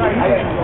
Ahí, ahí.